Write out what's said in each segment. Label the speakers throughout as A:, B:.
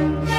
A: Thank you.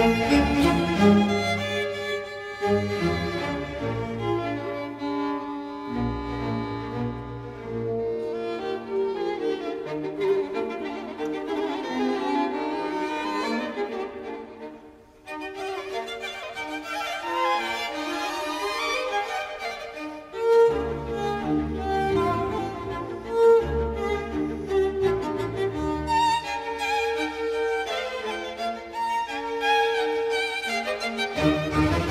A: Thank you. Música